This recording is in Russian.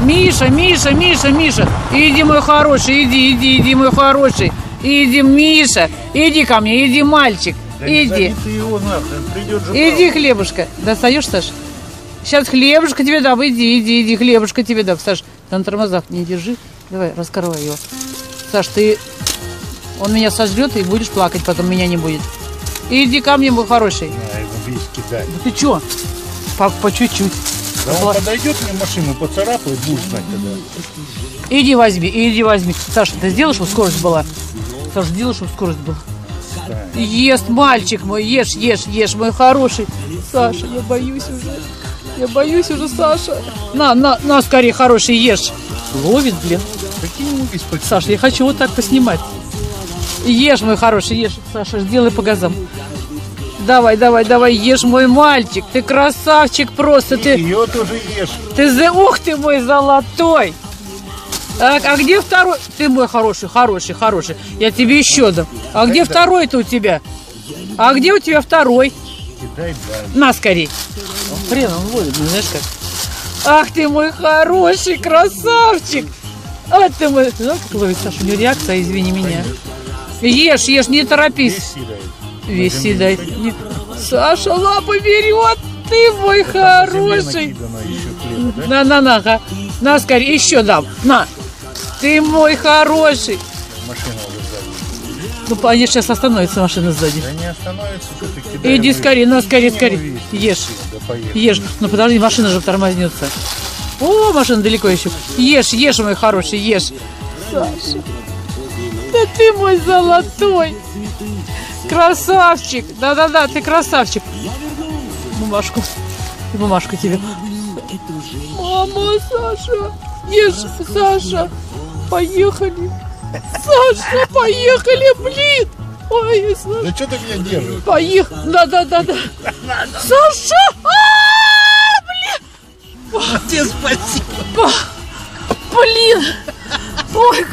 Миша, Миша, Миша, Миша. Иди, мой хороший, иди, иди, иди, мой хороший. Иди, Миша, иди ко мне, иди, мальчик. Да Иди. его нахрен, придет же Иди, хлебушка. Достаешь, Саш? Сейчас хлебушка тебе дам. Иди, иди, иди, хлебушка тебе дам. Саш, ты на тормозах не держи. Давай, раскрывай его. Саш, ты... Он меня сожрет и будешь плакать, потом меня не будет. Иди ко мне, мой хороший. На его весь кидай. Да ты чё? По, по чуть-чуть. Да он подойдет мне машину, поцарапает, будешь знать тогда. Иди возьми, иди возьми. Саша, ты сделаешь, чтобы скорость была? Саша, сделаешь, чтобы скорость была? Ест мальчик мой, ешь, ешь, ешь, мой хороший. Саша, я боюсь уже. Я боюсь уже, Саша. На, на, на, скорее, хороший, ешь. Ловит, блин. Из-под Саша, я хочу вот так поснимать. Ешь, мой хороший, ешь. Саша, сделай по газам. Давай, давай, давай, ешь, мой мальчик. Ты красавчик просто. Ты, Ее тоже ешь. ты за... Ух ты мой золотой! Так, а где второй? Ты мой хороший, хороший, хороший. Я тебе еще дам. А где второй-то у тебя? А где у тебя второй? На скорей. Хрен, он ловит, ну, знаешь как. Ах ты мой хороший красавчик! А ты мой... Знаешь, как ловит Саша? У него реакция, извини меня. Ешь, ешь, не торопись. Съедай. Не- Саша лапы берет. Ты мой хороший. да? На, скорее, еще дам, на. Ты мой хороший. Машина уже сзади. Ну, они сейчас остановится машина сзади. Да не остановится, что ты. Иди скорее, на, скорее, скорее. Ешь, Да ешь. Ну, подожди, машина же тормознется. О, машина далеко еще. Ешь, ешь, мой хороший, ешь. Саша, да ты мой золотой! Красавчик! Да-да-да, ты красавчик! Бумажку. Бумажку тебе. Мама, Саша! Ешь, Саша! Поехали! Саша, поехали, блин! Ой, Саша! Да что ты меня держишь? Поехали! Да-да-да-да! Саша! А, блин! Тебе спасибо! Блин! Ой,